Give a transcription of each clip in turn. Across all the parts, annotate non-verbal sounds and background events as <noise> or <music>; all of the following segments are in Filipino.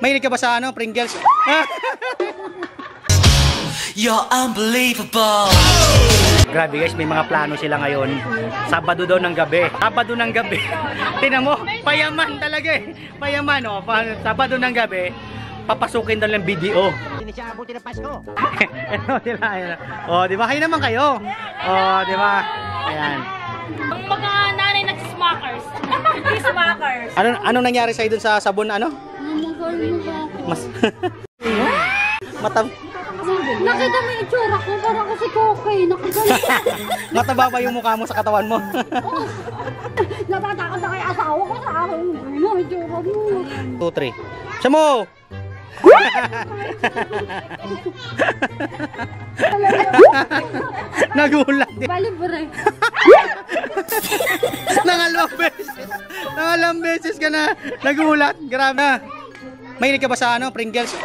Mahilig ka ba sa ano, Pringles? <laughs> You're unbelievable. Grabe guys, may mga plano sila ngayon. Sabado daw ng gabi. Sabado ng gabi. <laughs> Tingnan mo, payaman talaga eh. Payaman oh. Pa Sabado ng gabi, papasukin daw ng video. Hindi siya abuti ng Pasko. <laughs> Ano nila, ayan. Oh, di ba? Kayo naman kayo. Oh, di ba? Ayan. Ang mga nanay nagsismakers. Smakers. Ano anong nangyari sa dun sa sabon ano? Mas <laughs> Matab Nakita mo yung itsura ko, parang ako si Kokay. Nakagalit. <laughs> mataba ba yung mukha mo sa katawan mo? <laughs> Natatakot na kay asawa ko sa akin. Ano, itsura mo. 2 3. Siya mo. Nagulat. Balibre. Nangalawang beses. Nangalawang beses ka na nagulat. Grabe. Mahilig ka ba sa ano, Pringles? <laughs>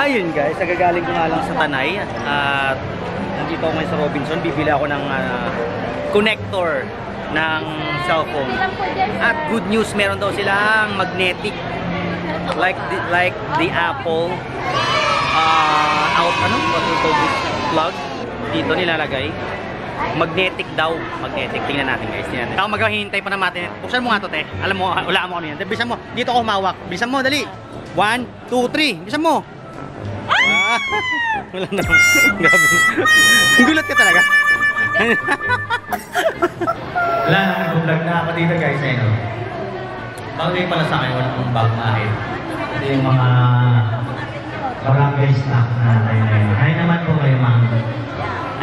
Ayun guys, nagagaling ko nga lang sa Tanay at nandito ako sa Robinson. Bibili ako ng ah, connector ng cellphone. At good news, meron daw silang magnetic. Like the, like the Apple uh, out ano? Plug? Dito nilalagay magnetic daw. Magnetic. Tingnan natin guys. Tingnan natin. Maghihintay pa naman natin buksan mo nga to te. Alam mo wala mo ano yan. Bilisan mo. Dito ako humawak. Bilisan mo dali. 1 2 3 bilisan mo. Ah, <laughs> wala na <laughs> grabe. Gulat ka talaga. <laughs> Wala na nag-vlog na ako dito guys ayun o Bagay pala sa akin, wala akong bag mahit. Ito yung mga barangay snack na tayo na yun. Ay naman po kayo, ma'am.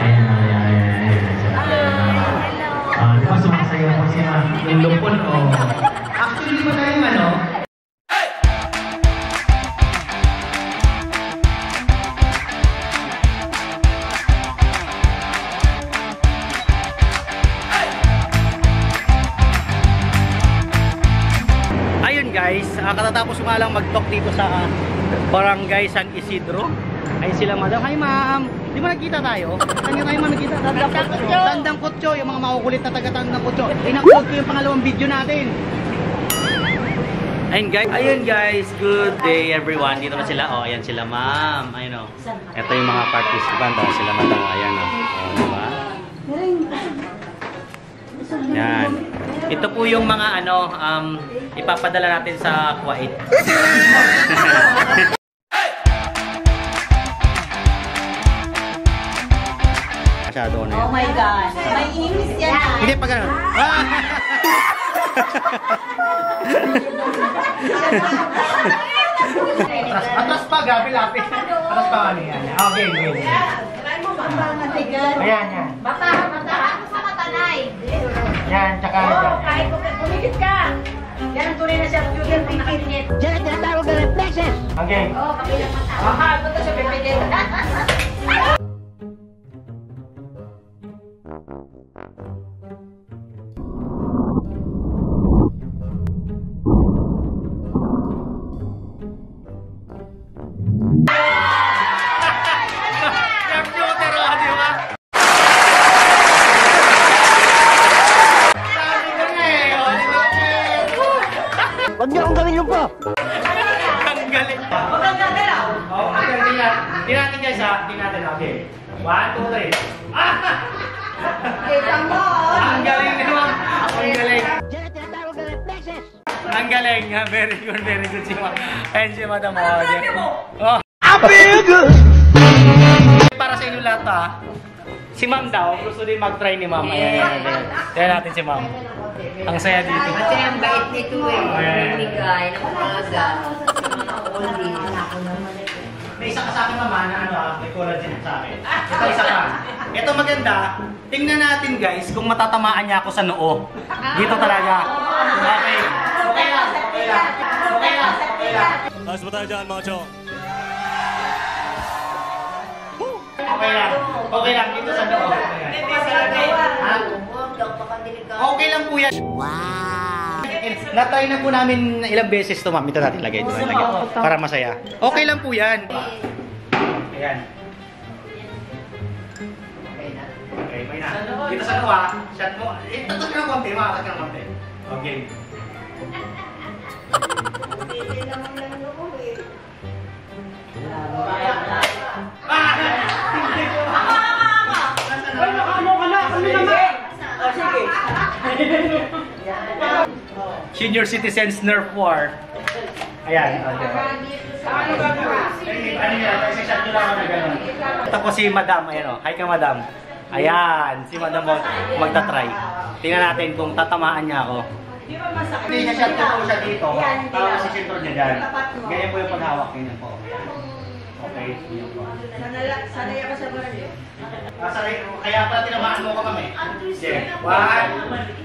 Ayan, ayan, ayan, ayan. ayan. Ah, di ba sumasayaw po si ma'am? Yung lupon o... Actually, di ba tayo ano? Ayun guys, ah, katatapos nga lang mag-talk dito sa ah, Barangay San Isidro. Ayun sila madam. Hi ma'am! Di ba nagkita tayo? Saan nga tayo ma'am nagkita? Tandang Kutso. Tandang Kutso, yung mga makukulit na taga Tandang Kutso. In-upload ko yung pangalawang video natin. Ayun guys, ayun guys, good day everyone. Dito na sila. Oh, ayan sila ma'am. Ayun oh. Ito yung mga participant. Oh, sila madam. Ayan oh. Oh, di ba? Yan. Ito po yung mga ano, um, ipapadala natin sa Kuwait. <laughs> Masyado na yan. Oh my God. May inis yan. ah. Hindi pa ganun. Ah! atras, <laughs> atras pa, gabi lapit. Atras pa ano yan. Okay, okay. Ayan, yan. Mata, mata. Ano sa matanay? Yan, tsaka yan. kahit pumikit ka. Yan ang tunay na siya. Sugar pipikit. Diyan ang tinatawag na reflexes. Okay. Oo, kabilang mata. Aha, ba't siya pipikit? Huwag niyo akong gawin yung po. Ang galing. Huwag kang gagalaw. Oo, ang galing yan. Tingnan natin guys ha. Natin. Okay. One, two, three. Ah! <laughs> Ang galing. Ah, Very good, very good si Ma. And si Madam Ode. Oh. Para sa inyo lahat ha. Si Ma'am daw, gusto din mag-try ni Ma'am. Ayan, ayan, ayan. Tingnan natin si Ma'am. Ang saya dito. Kasi ang bait nito eh. Ayan. Bigay ng umaga. May isa ka sa akin mama na ano ah, may collagen sa akin. Ito isa pa. Ito maganda. Tingnan natin guys kung matatamaan niya ako sa noo. Dito talaga. Okay. Ayos ba tayo dyan, mga chong? Okay lang. Okay lang. Dito sa. Ha? Okay lang po yan. Wow. Natry na po namin ilang beses to ma'am. Ito natin lagay. Ito natin lagay. Para masaya. Okay lang po yan. Ayan. Okay, may na. Dito sa noo ah. Shot mo. Eh, tatak ka ng konti. Makatak ka ng konti. Okay. Senior Citizens Nerf War. Ayan. Okay. Na gano'n. Tapos si Madam, ayan o. Hi ka Madam. Ayan, si Madam mo magta-try. Tingnan natin kung tatamaan niya ako. Hindi niya shot ko po siya dito. Tapos si sentro niya dyan. Ganyan po yung paghawak niya po. Okay, yun po. Sanay ako sa bar eh. Ah, sorry, kaya pala tinamaan mo ko kami. Okay. One,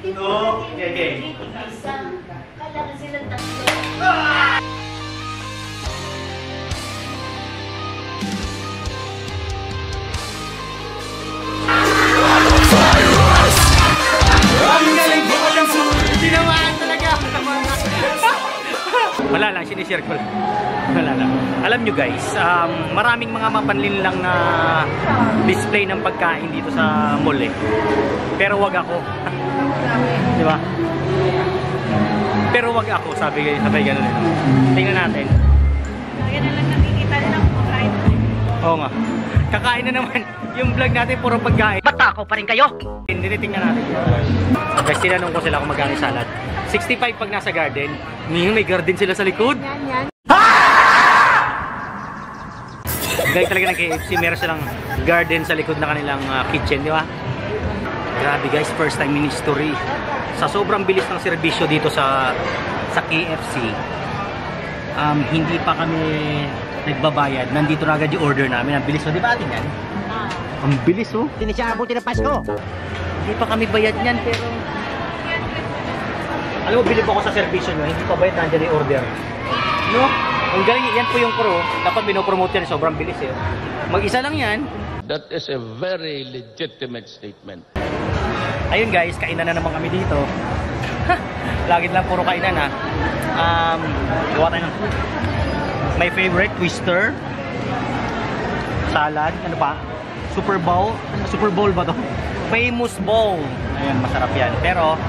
two, okay, okay. Ang Wala lang, sinishare ko lang. Wala lang. Alam nyo guys, um, maraming mga mapanlin lang na display ng pagkain dito sa mall eh. Pero wag ako. <laughs> Di ba? Pero wag ako, sabi kayo, sabi ganun eh. Tingnan natin. Kaya na lang nakikita nila kung kumakain. Oo nga. Kakain na naman. Yung vlog natin puro pagkain. Matako pa rin kayo. Hindi titingnan natin. Guys, tinanong ko sila kung magkano salad. 65 pag nasa garden. Ngayon may garden sila sa likod. Galing talaga ng KFC. Meron silang garden sa likod na kanilang ah, kitchen, di ba? Grabe guys, first time in history. Sa sobrang bilis ng serbisyo dito sa sa KFC, um, hindi pa kami nagbabayad. Nandito na agad yung order namin. Ang bilis, oh, di ba atin yan? Ang bilis, oh. Hindi siya abuti ng Pasko. Hindi pa kami bayad niyan pero alam mo, bilib ako sa servisyo nyo, hindi pa nandiyan yung order. No? Ang galing, yan po yung pro. Dapat binopromote yan, sobrang bilis eh. Mag-isa lang yan. That is a very legitimate statement. Ayun guys, kainan na naman kami dito. <laughs> Lagi lang puro kainan ha. Um, gawa tayo ng my favorite, twister. Salad, ano pa? Super Bowl. Super Bowl ba to? Famous Bowl. Ayun, masarap yan. Pero,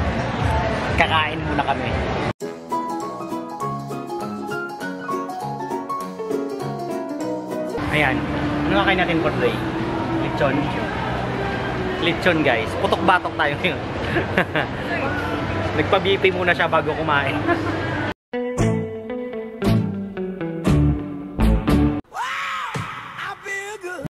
kakain muna kami. Ayan. Ano kakain natin for today? Lechon. Lechon guys. Putok-batok tayo ngayon. <laughs> Nagpa-BP muna siya bago kumain. <laughs>